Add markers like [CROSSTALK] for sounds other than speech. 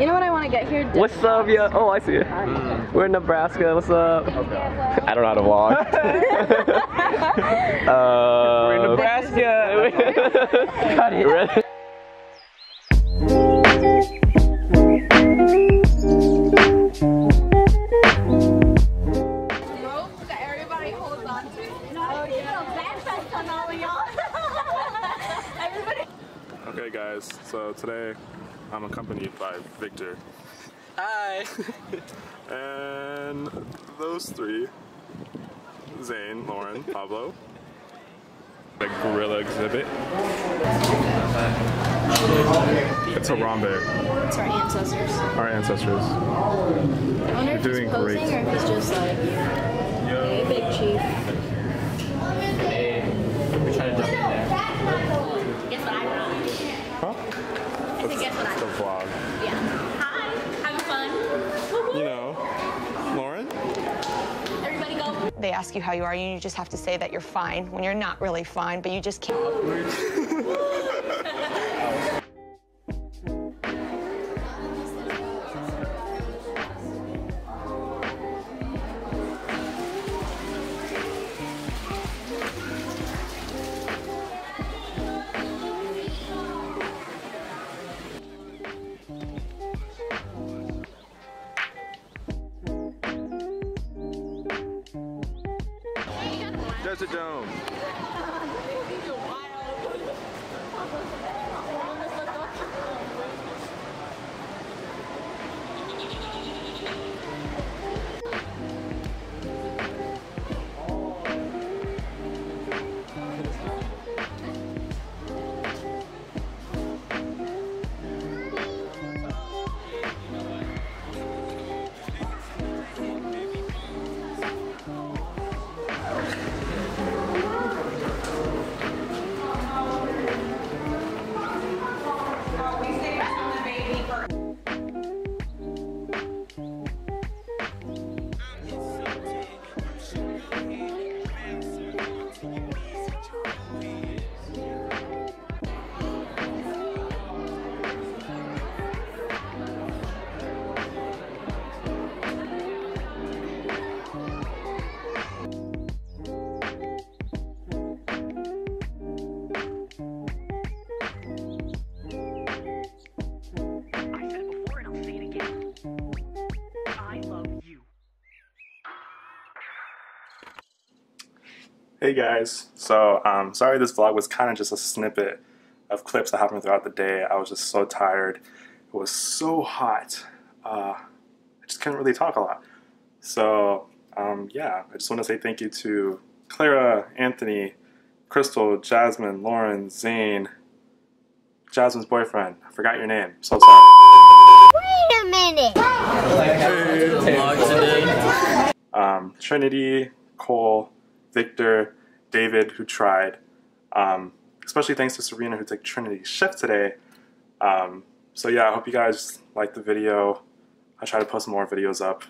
You know what I want to get here? What's up, yeah? Oh, I see it. We're in Nebraska. What's up? I don't know how to vlog. [LAUGHS] uh, We're in Nebraska. [LAUGHS] Cut it. rope that everybody holds on to. No, you know, backpack on all of y'all. everybody. [LAUGHS] Okay, guys, so today I'm accompanied by Victor. Hi. [LAUGHS] And those three Zane, Lauren, [LAUGHS] Pablo. The gorilla exhibit. It's Harambe, It's our ancestors. our ancestors. I wonder if doing he's posing great. or if he's just like, hey, big chief. We're trying to jump in there. Guess what I brought? Huh? I think guess what I The brought? vlog. Yeah. Hi, having fun? You know, Lauren? Everybody go. They ask you how you are, you just have to say that you're fine when you're not really fine, but you just can't. [LAUGHS] Desert Dome. [LAUGHS] Hey guys, so um, sorry this vlog was kind of just a snippet of clips that happened throughout the day. I was just so tired. It was so hot. Uh, I just couldn't really talk a lot. So um, yeah, I just want to say thank you to Clara, Anthony, Crystal, Jasmine, Lauren, Zane, Jasmine's boyfriend. I forgot your name. So sorry. Wait a minute. Vlog today. um, Trinity, Cole, Victor, David, who tried. Um, especially thanks to Serena, who took Trinity's shift today. Um, so yeah, I hope you guys liked the video. I'll try to post more videos up.